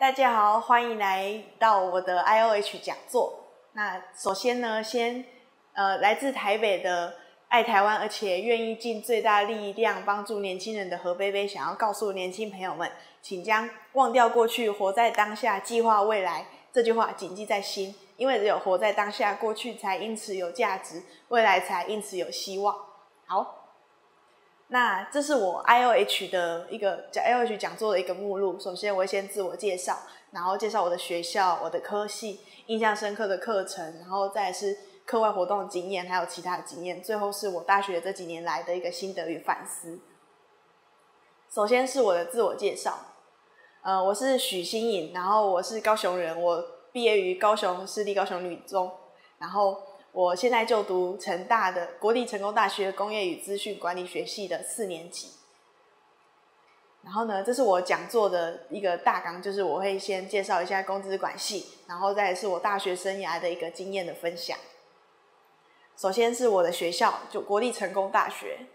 大家好，欢迎来到我的 I O H 讲座。那首先呢，先呃，来自台北的爱台湾，而且愿意尽最大力量帮助年轻人的何菲菲，想要告诉年轻朋友们，请将忘掉过去，活在当下，计划未来这句话谨记在心。因为只有活在当下，过去才因此有价值，未来才因此有希望。好，那这是我 I O H 的一个讲 I O H 讲座的一个目录。首先，我会先自我介绍，然后介绍我的学校、我的科系、印象深刻的课程，然后再是课外活动经验，还有其他的经验。最后是我大学这几年来的一个心得与反思。首先是我的自我介绍，呃，我是许新颖，然后我是高雄人，我。毕业于高雄市立高雄女中，然后我现在就读成大的国立成功大学工业与资讯管理学系的四年级。然后呢，这是我讲座的一个大纲，就是我会先介绍一下工资管系，然后再是我大学生涯的一个经验的分享。首先是我的学校，就国立成功大学，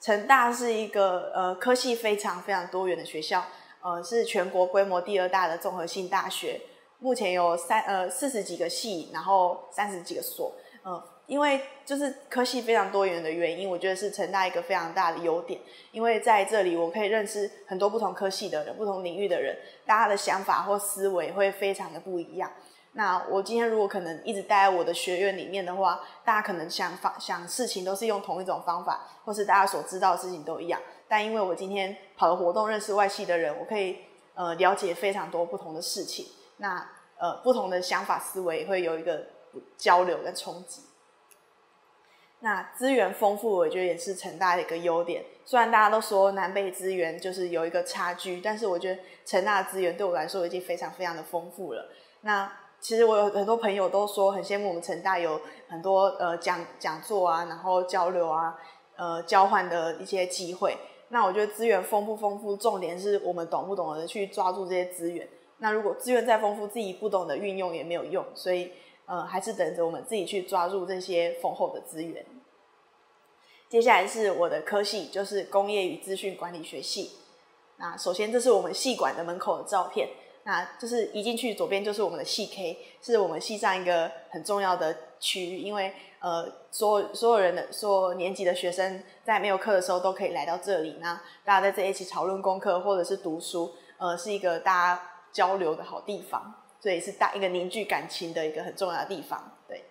成大是一个呃科系非常非常多元的学校，呃是全国规模第二大的综合性大学。目前有三呃四十几个系，然后三十几个所，嗯，因为就是科系非常多元的原因，我觉得是成大一个非常大的优点。因为在这里，我可以认识很多不同科系的人、不同领域的人，大家的想法或思维会非常的不一样。那我今天如果可能一直待在我的学院里面的话，大家可能想法想事情都是用同一种方法，或是大家所知道的事情都一样。但因为我今天跑了活动，认识外系的人，我可以呃了解非常多不同的事情。那呃，不同的想法思维会有一个交流跟冲击。那资源丰富，我觉得也是成大的一个优点。虽然大家都说南北资源就是有一个差距，但是我觉得成大的资源对我来说已经非常非常的丰富了。那其实我有很多朋友都说很羡慕我们成大有很多呃讲讲座啊，然后交流啊，呃交换的一些机会。那我觉得资源丰不丰富，重点是我们懂不懂得去抓住这些资源。那如果资源再丰富，自己不懂得运用也没有用，所以呃，还是等着我们自己去抓住这些丰厚的资源。接下来是我的科系，就是工业与资讯管理学系。那首先这是我们系馆的门口的照片，那就是一进去左边就是我们的系 K，是我们系上一个很重要的区域，因为呃，所有所有人的所有年级的学生在没有课的时候都可以来到这里，那大家在这一起讨论功课或者是读书，呃，是一个大家。交流的好地方，所以是大一个凝聚感情的一个很重要的地方。对，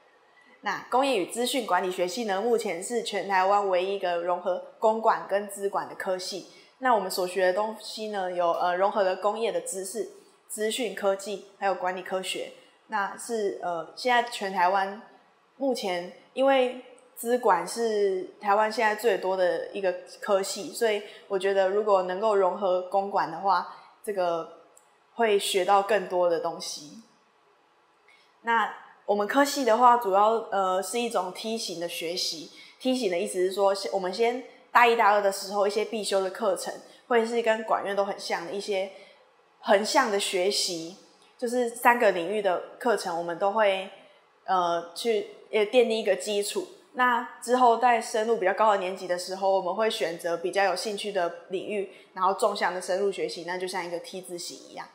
那工业与资讯管理学系呢，目前是全台湾唯一一个融合公管跟资管的科系。那我们所学的东西呢，有呃融合了工业的知识、资讯科技，还有管理科学。那是呃现在全台湾目前，因为资管是台湾现在最多的一个科系，所以我觉得如果能够融合公管的话，这个。会学到更多的东西。那我们科系的话，主要呃是一种梯形的学习。梯形的意思是说，我们先大一、大二的时候，一些必修的课程，会是跟管院都很像的一些横向的学习，就是三个领域的课程，我们都会呃去也奠定一个基础。那之后在深入比较高的年级的时候，我们会选择比较有兴趣的领域，然后纵向的深入学习，那就像一个 T 字形一样。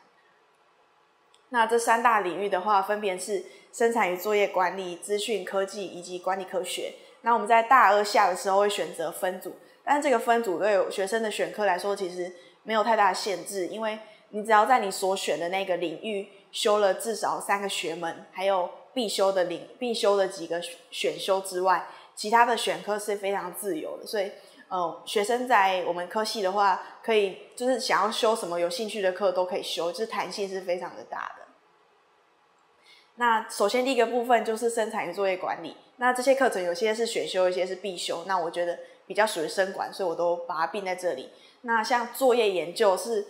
那这三大领域的话，分别是生产与作业管理、资讯科技以及管理科学。那我们在大二下的时候会选择分组，但这个分组对学生的选课来说，其实没有太大的限制，因为你只要在你所选的那个领域修了至少三个学门，还有必修的领必修的几个选修之外，其他的选课是非常自由的。所以，呃，学生在我们科系的话，可以就是想要修什么有兴趣的课都可以修，就是弹性是非常的大的。那首先第一个部分就是生产与作业管理。那这些课程有些是选修，一些是必修。那我觉得比较属于生管，所以我都把它并在这里。那像作业研究是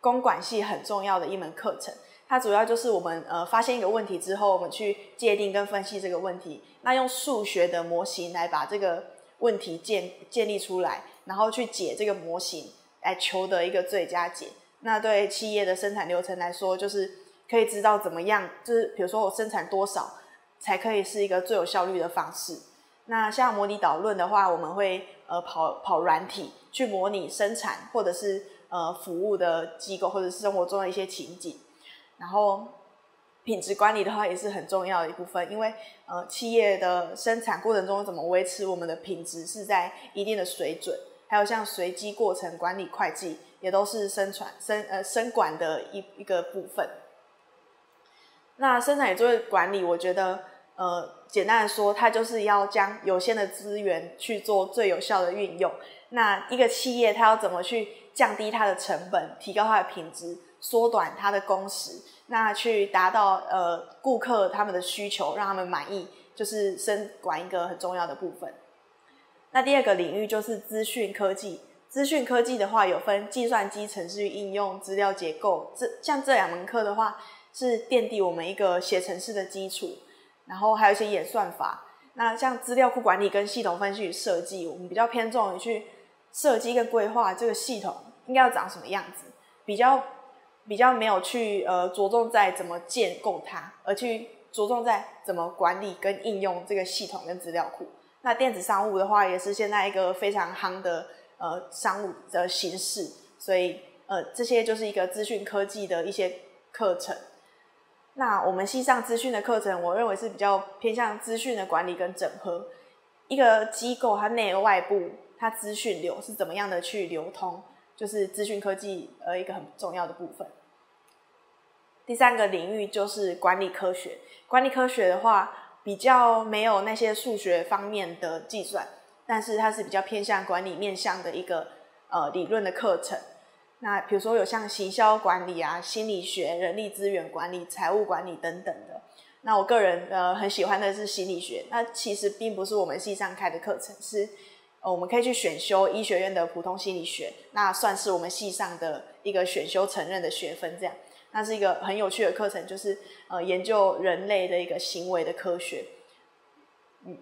公管系很重要的一门课程，它主要就是我们呃发现一个问题之后，我们去界定跟分析这个问题，那用数学的模型来把这个问题建建立出来，然后去解这个模型，来求得一个最佳解。那对企业的生产流程来说，就是。可以知道怎么样，就是比如说我生产多少，才可以是一个最有效率的方式。那像模拟导论的话，我们会呃跑跑软体去模拟生产或者是呃服务的机构或者是生活中的一些情景。然后品质管理的话也是很重要的一部分，因为呃企业的生产过程中怎么维持我们的品质是在一定的水准，还有像随机过程管理会计也都是生产生呃生管的一一个部分。那生产与作业管理，我觉得呃简单的说，它就是要将有限的资源去做最有效的运用。那一个企业它要怎么去降低它的成本，提高它的品质，缩短它的工时，那去达到呃顾客他们的需求，让他们满意，就是生管一个很重要的部分。那第二个领域就是资讯科技。资讯科技的话，有分计算机程序应用、资料结构。这像这两门课的话，是奠定我们一个写程式的基础，然后还有一些演算法。那像资料库管理跟系统分析与设计，我们比较偏重于去设计跟规划这个系统应该要长什么样子，比较比较没有去呃着重在怎么建构它，而去着重在怎么管理跟应用这个系统跟资料库。那电子商务的话，也是现在一个非常夯的呃商务的形式，所以呃这些就是一个资讯科技的一些课程。那我们系上资讯的课程，我认为是比较偏向资讯的管理跟整合。一个机构它内外部它资讯流是怎么样的去流通，就是资讯科技呃一个很重要的部分。第三个领域就是管理科学。管理科学的话，比较没有那些数学方面的计算，但是它是比较偏向管理面向的一个呃理论的课程。那比如说有像行销管理啊、心理学、人力资源管理、财务管理等等的。那我个人呃很喜欢的是心理学。那其实并不是我们系上开的课程，是呃我们可以去选修医学院的普通心理学，那算是我们系上的一个选修承认的学分。这样，那是一个很有趣的课程，就是呃研究人类的一个行为的科学。嗯，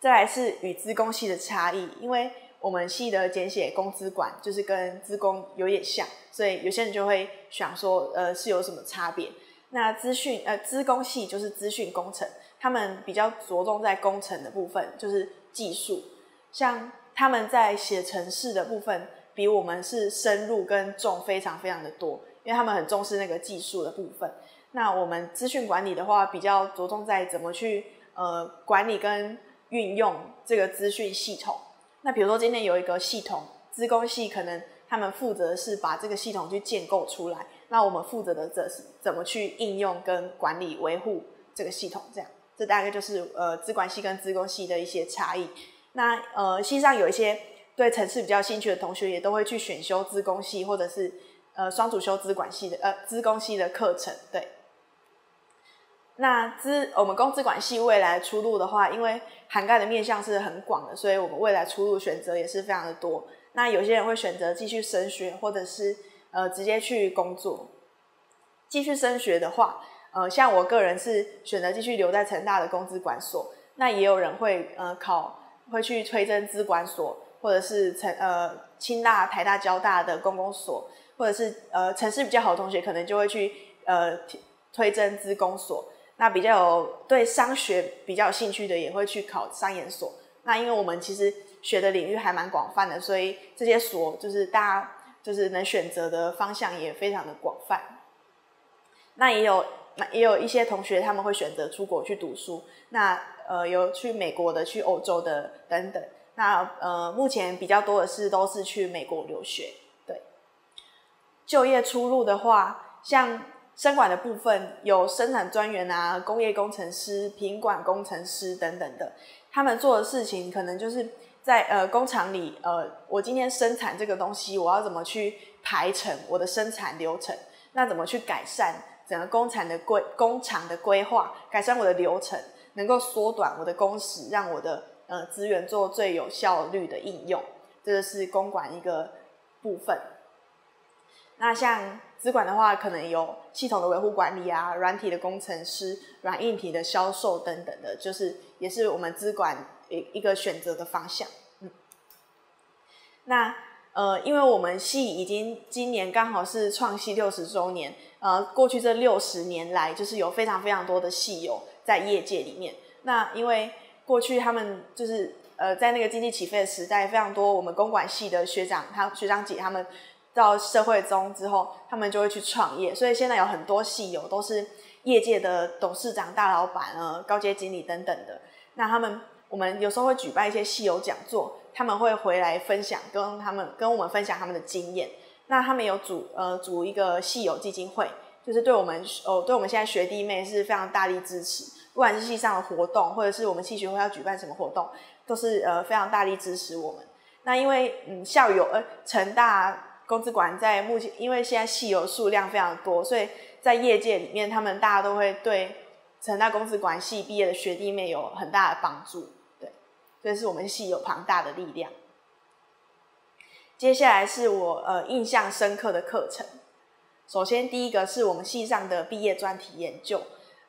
再来是与资工系的差异，因为。我们系的简写工资管就是跟资工有点像，所以有些人就会想说，呃，是有什么差别？那资讯呃资工系就是资讯工程，他们比较着重在工程的部分，就是技术。像他们在写程式的部分，比我们是深入跟重非常非常的多，因为他们很重视那个技术的部分。那我们资讯管理的话，比较着重在怎么去呃管理跟运用这个资讯系统。那比如说今天有一个系统，资工系可能他们负责是把这个系统去建构出来，那我们负责的则是怎么去应用跟管理维护这个系统，这样，这大概就是呃资管系跟资工系的一些差异。那呃系上有一些对城市比较兴趣的同学，也都会去选修资工系或者是呃双主修资管系的呃资工系的课程，对。那资我们工资管系未来出路的话，因为涵盖的面向是很广的，所以我们未来出路选择也是非常的多。那有些人会选择继续升学，或者是呃直接去工作。继续升学的话，呃，像我个人是选择继续留在成大的工资管所。那也有人会呃考，会去推甄资管所，或者是成呃清大、台大、交大的公公所，或者是呃城市比较好的同学，可能就会去呃推甄资工所。那比较有对商学比较有兴趣的，也会去考商研所。那因为我们其实学的领域还蛮广泛的，所以这些所就是大家就是能选择的方向也非常的广泛。那也有也有一些同学他们会选择出国去读书。那呃有去美国的，去欧洲的等等。那呃目前比较多的是都是去美国留学。对，就业出路的话，像。生管的部分有生产专员啊、工业工程师、品管工程师等等的，他们做的事情可能就是在呃工厂里，呃，我今天生产这个东西，我要怎么去排程我的生产流程？那怎么去改善整个工厂的规工厂的规划，改善我的流程，能够缩短我的工时，让我的呃资源做最有效率的应用，这个是公管一个部分。那像资管的话，可能有系统的维护管理啊，软体的工程师、软硬体的销售等等的，就是也是我们资管一一个选择的方向。嗯，那呃，因为我们系已经今年刚好是创系六十周年，呃，过去这六十年来，就是有非常非常多的系友在业界里面。那因为过去他们就是呃，在那个经济起飞的时代，非常多我们公管系的学长、他学长姐他们。到社会中之后，他们就会去创业。所以现在有很多戏友都是业界的董事长、大老板、呃高阶经理等等的。那他们，我们有时候会举办一些戏友讲座，他们会回来分享，跟他们跟我们分享他们的经验。那他们有组呃组一个戏友基金会，就是对我们哦对我们现在学弟妹是非常大力支持，不管是戏上的活动，或者是我们戏学会要举办什么活动，都是呃非常大力支持我们。那因为嗯校友呃成大。公资管在目前，因为现在系友数量非常多，所以在业界里面，他们大家都会对成大公司管系毕业的学弟妹有很大的帮助。对，这是我们系有庞大的力量。接下来是我呃印象深刻的课程。首先第一个是我们系上的毕业专题研究。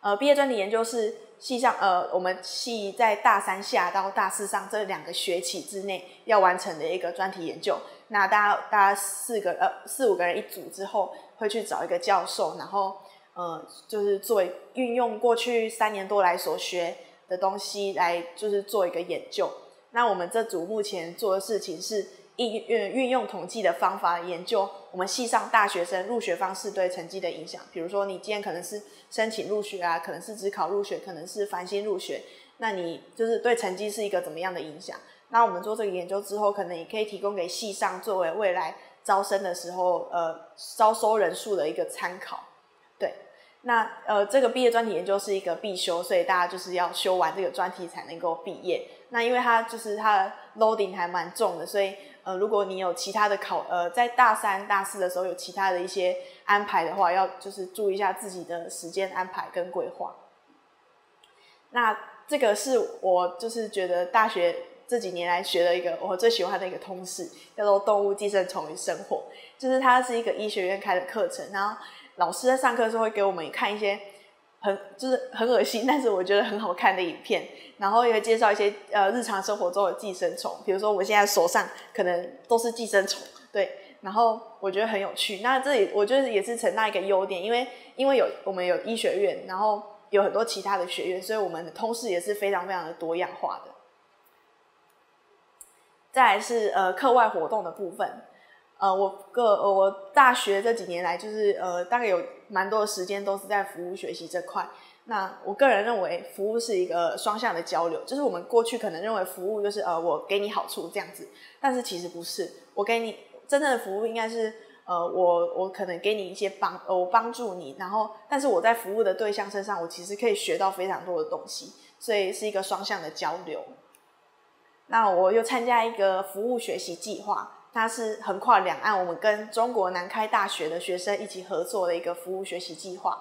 呃，毕业专题研究是系上呃我们系在大三下到大四上这两个学期之内要完成的一个专题研究。那大家大家四个呃四五个人一组之后，会去找一个教授，然后呃就是做运用过去三年多来所学的东西来就是做一个研究。那我们这组目前做的事情是运运运用统计的方法研究我们系上大学生入学方式对成绩的影响。比如说你今天可能是申请入学啊，可能是只考入学，可能是繁星入学，那你就是对成绩是一个怎么样的影响？那我们做这个研究之后，可能也可以提供给系上作为未来招生的时候，呃，招收人数的一个参考。对，那呃，这个毕业专题研究是一个必修，所以大家就是要修完这个专题才能够毕业。那因为它就是它的 loading 还蛮重的，所以呃，如果你有其他的考，呃，在大三、大四的时候有其他的一些安排的话，要就是注意一下自己的时间安排跟规划。那这个是我就是觉得大学。这几年来学的一个我最喜欢的一个通识，叫做《动物寄生虫与生活》，就是它是一个医学院开的课程，然后老师在上课的时候会给我们看一些很就是很恶心，但是我觉得很好看的影片，然后也会介绍一些呃日常生活中的寄生虫，比如说我现在手上可能都是寄生虫，对，然后我觉得很有趣。那这里我觉得也是成大一个优点，因为因为有我们有医学院，然后有很多其他的学院，所以我们的通识也是非常非常的多样化的。再来是呃课外活动的部分，呃我个我大学这几年来就是呃大概有蛮多的时间都是在服务学习这块。那我个人认为服务是一个双向的交流，就是我们过去可能认为服务就是呃我给你好处这样子，但是其实不是，我给你真正的服务应该是呃我我可能给你一些帮我帮助你，然后但是我在服务的对象身上，我其实可以学到非常多的东西，所以是一个双向的交流。那我又参加一个服务学习计划，它是横跨两岸，我们跟中国南开大学的学生一起合作的一个服务学习计划，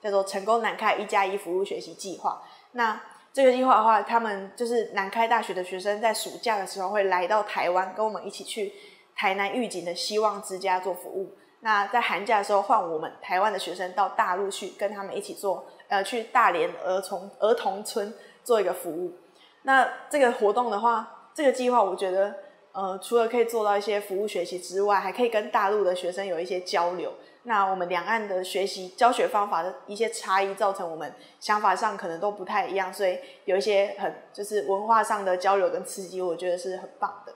叫做“成功南开一加一服务学习计划”。那这个计划的话，他们就是南开大学的学生在暑假的时候会来到台湾，跟我们一起去台南预警的希望之家做服务。那在寒假的时候，换我们台湾的学生到大陆去跟他们一起做，呃，去大连儿童儿童村做一个服务。那这个活动的话，这个计划我觉得，呃，除了可以做到一些服务学习之外，还可以跟大陆的学生有一些交流。那我们两岸的学习教学方法的一些差异，造成我们想法上可能都不太一样，所以有一些很就是文化上的交流跟刺激，我觉得是很棒的。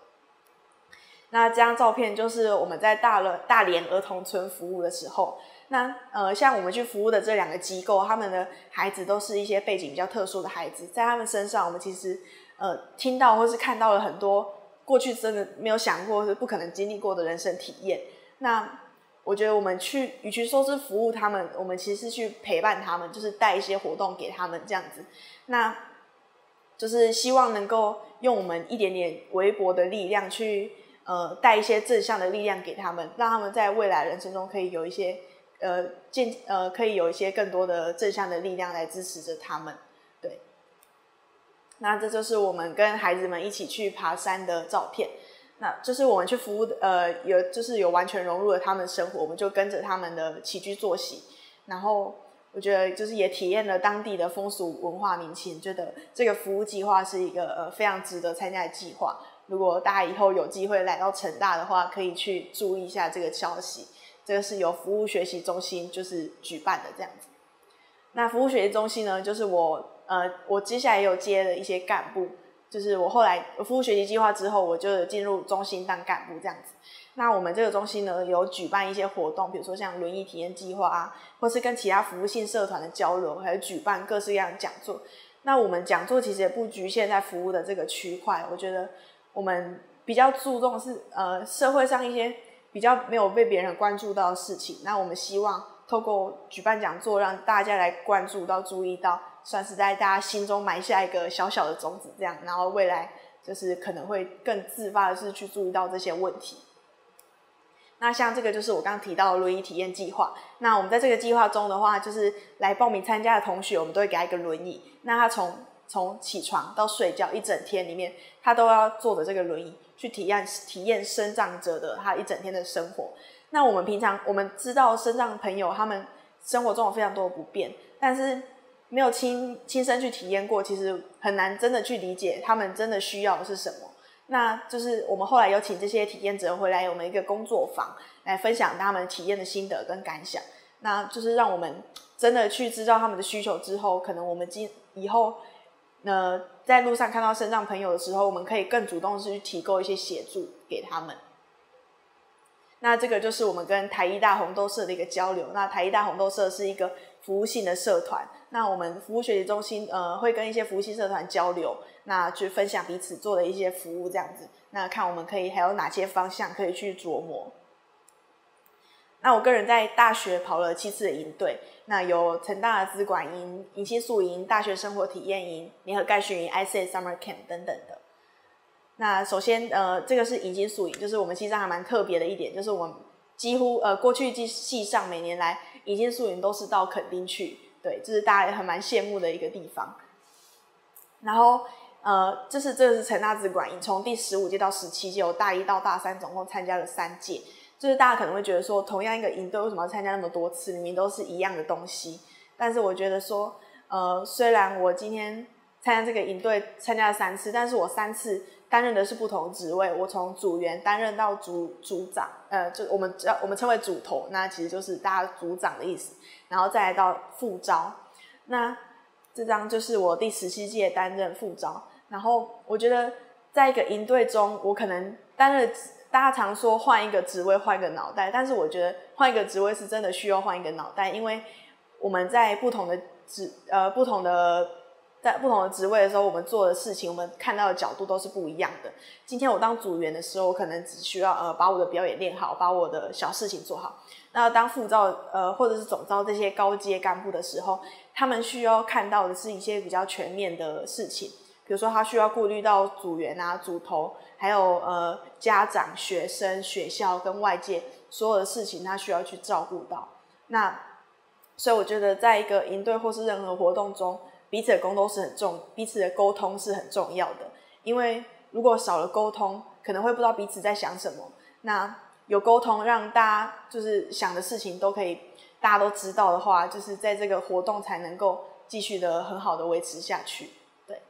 那这张照片就是我们在大了大连儿童村服务的时候。那呃，像我们去服务的这两个机构，他们的孩子都是一些背景比较特殊的孩子，在他们身上，我们其实呃听到或是看到了很多过去真的没有想过是不可能经历过的人生体验。那我觉得我们去与其说是服务他们，我们其实是去陪伴他们，就是带一些活动给他们这样子。那就是希望能够用我们一点点微薄的力量去呃带一些正向的力量给他们，让他们在未来人生中可以有一些。呃，建呃，可以有一些更多的正向的力量来支持着他们，那这就是我们跟孩子们一起去爬山的照片。那就是我们去服务的，呃，有就是有完全融入了他们生活，我们就跟着他们的起居作息。然后我觉得就是也体验了当地的风俗文化民情，觉得这个服务计划是一个呃非常值得参加的计划。如果大家以后有机会来到成大的话，可以去注意一下这个消息。这个是由服务学习中心就是举办的这样子。那服务学习中心呢，就是我呃，我接下来也有接了一些干部，就是我后来服务学习计划之后，我就进入中心当干部这样子。那我们这个中心呢，有举办一些活动，比如说像轮椅体验计划啊，或是跟其他服务性社团的交流，还有举办各式各样的讲座。那我们讲座其实也不局限在服务的这个区块，我觉得我们比较注重是呃社会上一些比较没有被别人关注到的事情。那我们希望透过举办讲座，让大家来关注到、注意到，算是在大家心中埋下一个小小的种子，这样，然后未来就是可能会更自发的是去注意到这些问题。那像这个就是我刚刚提到的轮椅体验计划。那我们在这个计划中的话，就是来报名参加的同学，我们都会给他一个轮椅。那他从从起床到睡觉一整天里面，他都要坐着这个轮椅去体验体验生长者的他一整天的生活。那我们平常我们知道生长朋友他们生活中有非常多的不便，但是没有亲亲身去体验过，其实很难真的去理解他们真的需要的是什么。那就是我们后来有请这些体验者回来我们一个工作坊来分享他们体验的心得跟感想，那就是让我们真的去知道他们的需求之后，可能我们今以后呃在路上看到身障朋友的时候，我们可以更主动去提供一些协助给他们。那这个就是我们跟台医大红豆社的一个交流。那台医大红豆社是一个服务性的社团，那我们服务学习中心呃会跟一些服务性社团交流。那去分享彼此做的一些服务，这样子，那看我们可以还有哪些方向可以去琢磨。那我个人在大学跑了七次的营队，那有成大的资管营、迎新宿营、大学生活体验营、联合概训营、IC Summer Camp 等等的。那首先，呃，这个是迎新宿营，就是我们系上还蛮特别的一点，就是我们几乎呃过去系系上每年来迎新宿营都是到垦丁去，对，这是大家也很蛮羡慕的一个地方。然后。呃，这是这是陈大资管营，从第十五届到十七届，我大一到大三总共参加了三届。就是大家可能会觉得说，同样一个营队为什么要参加那么多次？明明都是一样的东西。但是我觉得说，呃，虽然我今天参加这个营队参加了三次，但是我三次担任的是不同职位。我从组员担任到组组长，呃，就我们叫我们称为组头，那其实就是大家组长的意思。然后再来到副招，那这张就是我第十七届担任副招。然后我觉得，在一个营队中，我可能担任大家常说换一个职位换一个脑袋，但是我觉得换一个职位是真的需要换一个脑袋，因为我们在不同的职呃不同的在不同的职位的时候，我们做的事情，我们看到的角度都是不一样的。今天我当组员的时候，我可能只需要呃把我的表演练好，把我的小事情做好。那当副招呃或者是总招这些高阶干部的时候，他们需要看到的是一些比较全面的事情。比如说，他需要顾虑到组员啊、组头，还有呃家长、学生、学校跟外界所有的事情，他需要去照顾到。那所以我觉得，在一个营队或是任何活动中，彼此的沟通是很重，彼此的沟通是很重要的。因为如果少了沟通，可能会不知道彼此在想什么。那有沟通，让大家就是想的事情都可以大家都知道的话，就是在这个活动才能够继续的很好的维持下去。对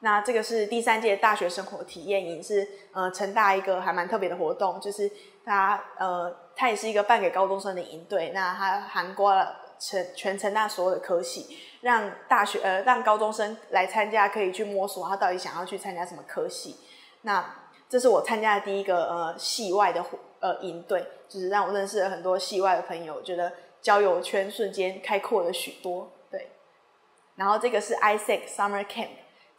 那这个是第三届大学生活体验营，是呃成大一个还蛮特别的活动，就是它呃它也是一个办给高中生的营队，那它涵盖了全全成大所有的科系，让大学呃让高中生来参加，可以去摸索他到底想要去参加什么科系。那这是我参加的第一个呃系外的呃营队，就是让我认识了很多系外的朋友，觉得交友圈瞬间开阔了许多。对，然后这个是 ISEC Summer Camp。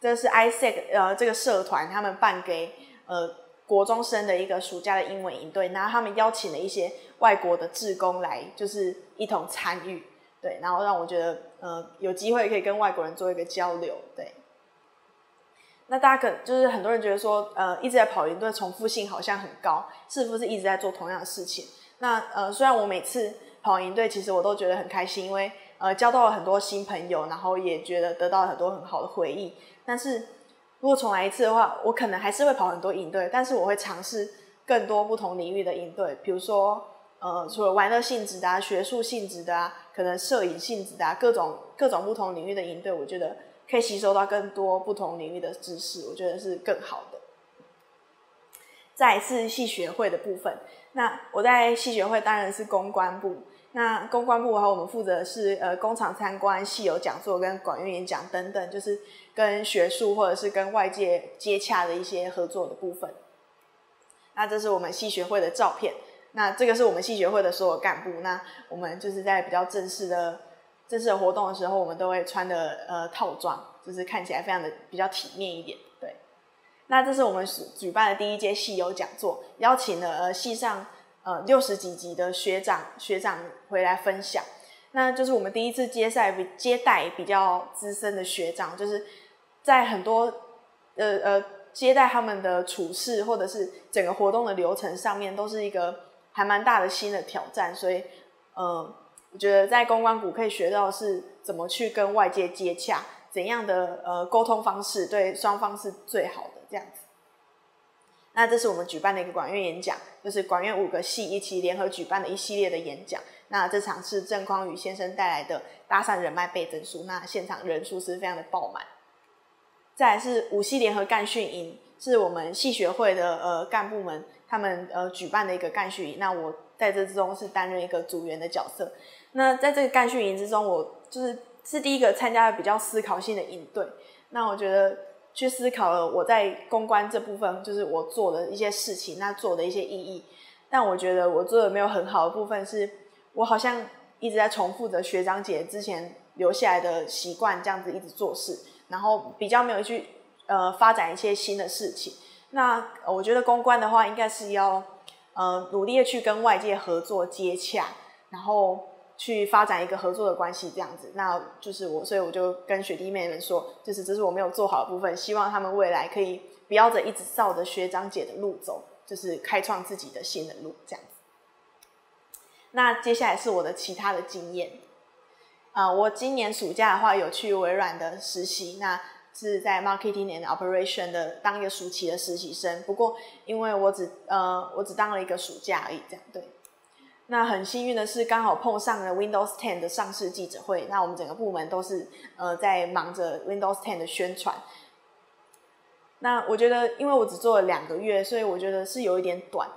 这是 ISEC 呃这个社团他们办给呃国中生的一个暑假的英文营队，然后他们邀请了一些外国的志工来，就是一同参与，对，然后让我觉得呃有机会可以跟外国人做一个交流，对。那大家可就是很多人觉得说，呃一直在跑营队，重复性好像很高，是不是一直在做同样的事情？那呃虽然我每次跑营队，其实我都觉得很开心，因为呃交到了很多新朋友，然后也觉得得到了很多很好的回忆。但是如果重来一次的话，我可能还是会跑很多营队，但是我会尝试更多不同领域的营队，比如说呃，除了玩乐性质的、啊、学术性质的啊，可能摄影性质的啊，各种各种不同领域的营队，我觉得可以吸收到更多不同领域的知识，我觉得是更好的。再是系学会的部分，那我在系学会当然是公关部，那公关部的话，我们负责是呃工厂参观、系友讲座跟管院演讲等等，就是跟学术或者是跟外界接洽的一些合作的部分。那这是我们系学会的照片，那这个是我们系学会的所有干部。那我们就是在比较正式的正式的活动的时候，我们都会穿的呃套装，就是看起来非常的比较体面一点。对，那这是我们举办的第一届戏友讲座，邀请了呃戏上。呃，六十几级的学长学长回来分享，那就是我们第一次接赛比接待比较资深的学长，就是在很多呃呃接待他们的处事或者是整个活动的流程上面，都是一个还蛮大的新的挑战，所以呃，我觉得在公关股可以学到是怎么去跟外界接洽，怎样的呃沟通方式对双方是最好的这样子。那这是我们举办的一个管院演讲，就是管院五个系一起联合举办的一系列的演讲。那这场是郑匡宇先生带来的搭讪人脉倍增术，那现场人数是非常的爆满。再来是五系联合干训营，是我们系学会的呃干部们他们呃举办的一个干训营。那我在这之中是担任一个组员的角色。那在这个干训营之中，我就是是第一个参加比较思考性的营队。那我觉得。去思考了我在公关这部分，就是我做的一些事情，那做的一些意义。但我觉得我做的没有很好的部分，是我好像一直在重复着学长姐之前留下来的习惯，这样子一直做事，然后比较没有去呃发展一些新的事情。那我觉得公关的话，应该是要呃努力的去跟外界合作接洽，然后。去发展一个合作的关系，这样子，那就是我，所以我就跟学弟妹们说，就是这是我没有做好的部分，希望他们未来可以不要着一直照着学长姐的路走，就是开创自己的新的路，这样子。那接下来是我的其他的经验，啊，我今年暑假的话有去微软的实习，那是在 marketing and operation 的当一个暑期的实习生，不过因为我只呃我只当了一个暑假而已，这样对。那很幸运的是，刚好碰上了 Windows 10的上市记者会。那我们整个部门都是呃在忙着 Windows 10的宣传。那我觉得，因为我只做了两个月，所以我觉得是有一点短。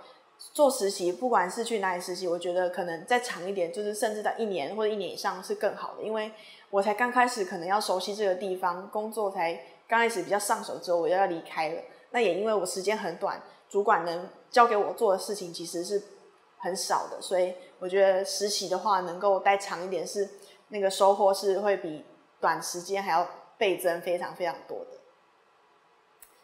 做实习，不管是去哪里实习，我觉得可能再长一点，就是甚至到一年或者一年以上是更好的。因为我才刚开始，可能要熟悉这个地方，工作才刚开始比较上手之后，我就要离开了。那也因为我时间很短，主管能交给我做的事情其实是。很少的，所以我觉得实习的话能够待长一点，是那个收获是会比短时间还要倍增非常非常多的。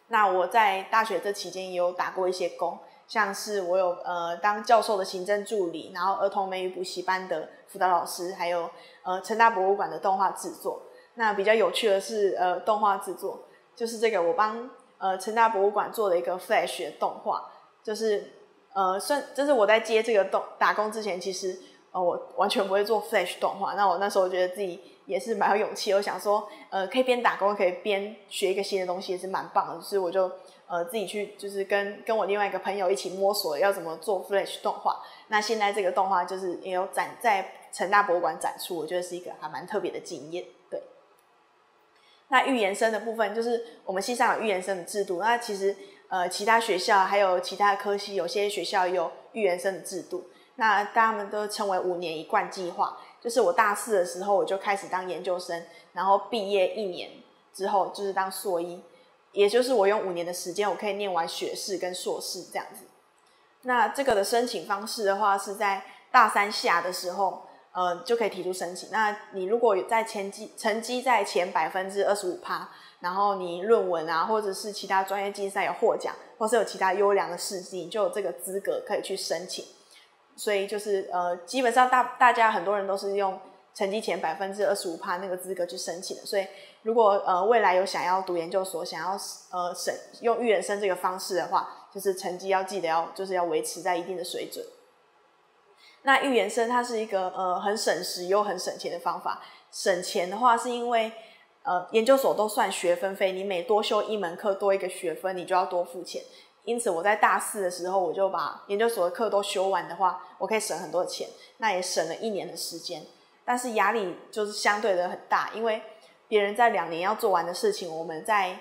那我在大学这期间也有打过一些工，像是我有呃当教授的行政助理，然后儿童美语补习班的辅导老师，还有呃成大博物馆的动画制作。那比较有趣的是呃动画制作，就是这个我帮呃成大博物馆做了一个 Flash 的动画，就是。呃，算就是我在接这个动打工之前，其实呃我完全不会做 Flash 动画。那我那时候觉得自己也是蛮有勇气，我想说呃可以边打工可以边学一个新的东西，也是蛮棒的。所以我就呃自己去就是跟跟我另外一个朋友一起摸索要怎么做 Flash 动画。那现在这个动画就是也有展在成大博物馆展出，我觉得是一个还蛮特别的经验。对。那预言生的部分就是我们系上有预言生的制度，那其实。呃，其他学校还有其他科系，有些学校有预言生的制度，那他们都称为五年一贯计划。就是我大四的时候我就开始当研究生，然后毕业一年之后就是当硕一，也就是我用五年的时间，我可以念完学士跟硕士这样子。那这个的申请方式的话，是在大三下的时候，呃，就可以提出申请。那你如果在前绩成绩在前百分之二十五趴。然后你论文啊，或者是其他专业竞赛有获奖，或是有其他优良的事迹，你就有这个资格可以去申请。所以就是呃，基本上大大家很多人都是用成绩前百分之二十五趴那个资格去申请的。所以如果呃未来有想要读研究所，想要呃省用预言生这个方式的话，就是成绩要记得要就是要维持在一定的水准。那预言生它是一个呃很省时又很省钱的方法。省钱的话是因为。呃，研究所都算学分费，你每多修一门课多一个学分，你就要多付钱。因此，我在大四的时候，我就把研究所的课都修完的话，我可以省很多钱，那也省了一年的时间。但是压力就是相对的很大，因为别人在两年要做完的事情，我们在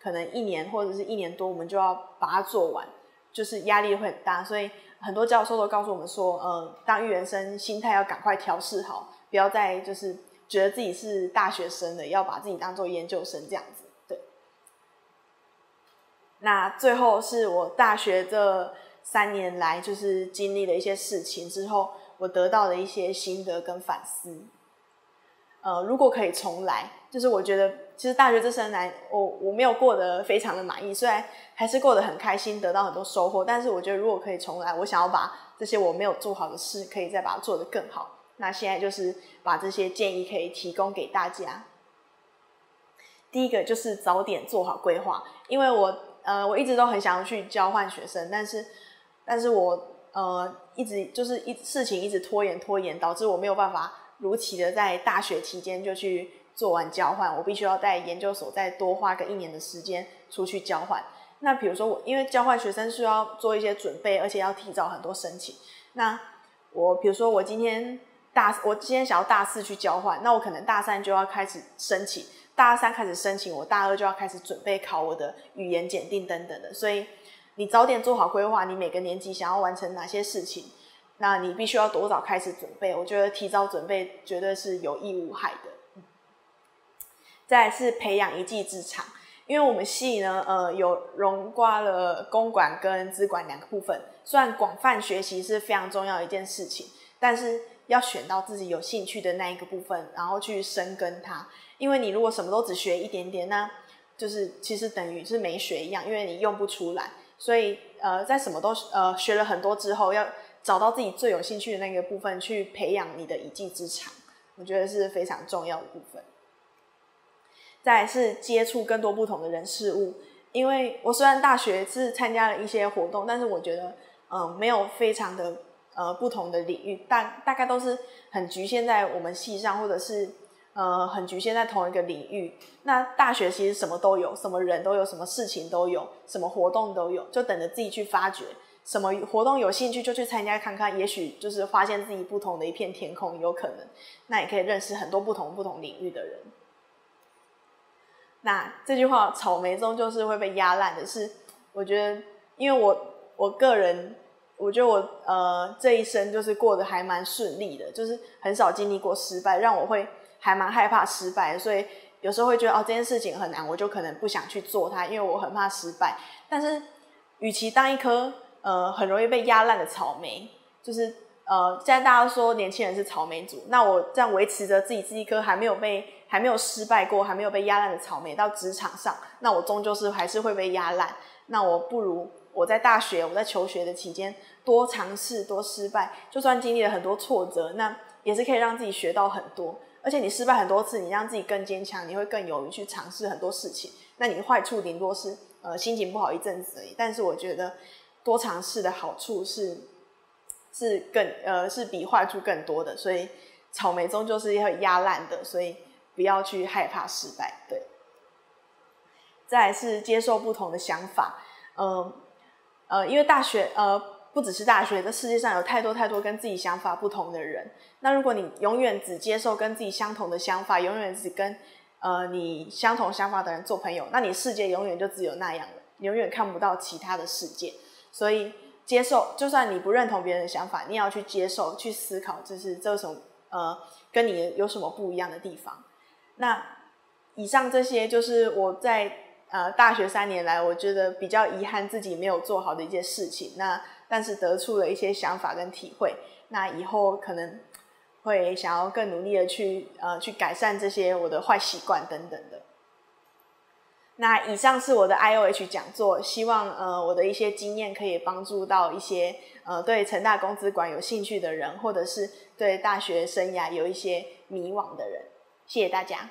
可能一年或者是一年多，我们就要把它做完，就是压力会很大。所以，很多教授都告诉我们说，呃，当预言生心态要赶快调试好，不要再就是觉得自己是大学生了，要把自己当做研究生这样子。对。那最后是我大学这三年来就是经历了一些事情之后，我得到的一些心得跟反思。呃，如果可以重来，就是我觉得其实大学这三年，我我没有过得非常的满意，虽然还是过得很开心，得到很多收获，但是我觉得如果可以重来，我想要把这些我没有做好的事，可以再把它做得更好。那现在就是把这些建议可以提供给大家。第一个就是早点做好规划，因为我呃我一直都很想要去交换学生，但是但是我呃一直就是一事情一直拖延拖延，导致我没有办法。如期的在大学期间就去做完交换，我必须要在研究所再多花个一年的时间出去交换。那比如说我，因为交换学生需要做一些准备，而且要提早很多申请。那我比如说我今天大，我今天想要大四去交换，那我可能大三就要开始申请，大三开始申请，我大二就要开始准备考我的语言检定等等的。所以你早点做好规划，你每个年级想要完成哪些事情。那你必须要多早开始准备？我觉得提早准备绝对是有益无害的。再是培养一技之长，因为我们系呢，呃，有融挂了公管跟资管两个部分。虽然广泛学习是非常重要一件事情，但是要选到自己有兴趣的那一个部分，然后去深耕它。因为你如果什么都只学一点点，那就是其实等于是没学一样，因为你用不出来。所以，呃，在什么都呃学了很多之后，要找到自己最有兴趣的那个部分，去培养你的一技之长，我觉得是非常重要的部分。再是接触更多不同的人事物，因为我虽然大学是参加了一些活动，但是我觉得，嗯，没有非常的呃不同的领域，大大概都是很局限在我们系上，或者是呃很局限在同一个领域。那大学其实什么都有，什么人都有，什么事情都有，什么活动都有，就等着自己去发掘。什么活动有兴趣就去参加看看，也许就是发现自己不同的一片天空，有可能。那也可以认识很多不同不同领域的人。那这句话，草莓终究是会被压烂的。是，我觉得，因为我我个人，我觉得我呃这一生就是过得还蛮顺利的，就是很少经历过失败，让我会还蛮害怕失败，所以有时候会觉得哦这件事情很难，我就可能不想去做它，因为我很怕失败。但是，与其当一颗呃，很容易被压烂的草莓，就是呃，现在大家说年轻人是草莓族，那我这样维持着自己是一颗还没有被、还没有失败过、还没有被压烂的草莓，到职场上，那我终究是还是会被压烂。那我不如我在大学、我在求学的期间多尝试、多失败，就算经历了很多挫折，那也是可以让自己学到很多。而且你失败很多次，你让自己更坚强，你会更勇于去尝试很多事情。那你坏处顶多是呃心情不好一阵子而已，但是我觉得。多尝试的好处是，是更呃是比坏处更多的，所以草莓终究是会压烂的，所以不要去害怕失败。对，再是接受不同的想法，嗯呃，因为大学呃不只是大学，这世界上有太多太多跟自己想法不同的人。那如果你永远只接受跟自己相同的想法，永远只跟呃你相同想法的人做朋友，那你世界永远就只有那样了，永远看不到其他的世界。所以接受，就算你不认同别人的想法，你也要去接受、去思考，就是这种呃，跟你有什么不一样的地方。那以上这些就是我在呃大学三年来，我觉得比较遗憾自己没有做好的一件事情。那但是得出了一些想法跟体会，那以后可能会想要更努力的去呃去改善这些我的坏习惯等等的。那以上是我的 I O H 讲座，希望呃我的一些经验可以帮助到一些呃对成大工资管有兴趣的人，或者是对大学生涯有一些迷惘的人。谢谢大家。